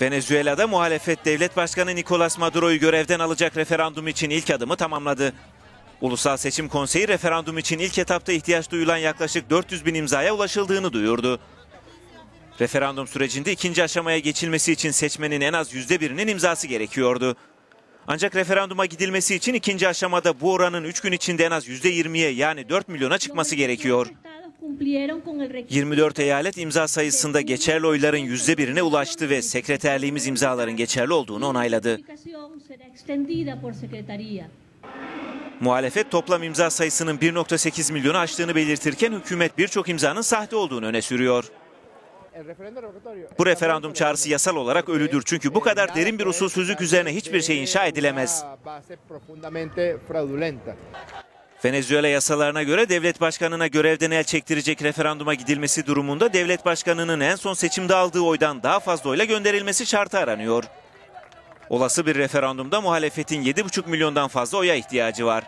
Venezuela'da muhalefet devlet başkanı Nicolas Maduro'yu görevden alacak referandum için ilk adımı tamamladı. Ulusal Seçim Konseyi referandum için ilk etapta ihtiyaç duyulan yaklaşık 400 bin imzaya ulaşıldığını duyurdu. Referandum sürecinde ikinci aşamaya geçilmesi için seçmenin en az yüzde birinin imzası gerekiyordu. Ancak referanduma gidilmesi için ikinci aşamada bu oranın 3 gün içinde en az yüzde 20'ye yani 4 milyona çıkması gerekiyor. 24 eyalet imza sayısında geçerli oyların yüzde birine ulaştı ve sekreterliğimiz imzaların geçerli olduğunu onayladı. Muhalefet toplam imza sayısının 1.8 milyonu aştığını belirtirken hükümet birçok imzanın sahte olduğunu öne sürüyor. Bu referandum çağrısı yasal olarak ölüdür çünkü bu kadar derin bir usulsüzlük üzerine hiçbir şey inşa edilemez. Venezuela yasalarına göre devlet başkanına görevden el çektirecek referanduma gidilmesi durumunda devlet başkanının en son seçimde aldığı oydan daha fazla oyla gönderilmesi şartı aranıyor. Olası bir referandumda muhalefetin 7,5 milyondan fazla oya ihtiyacı var.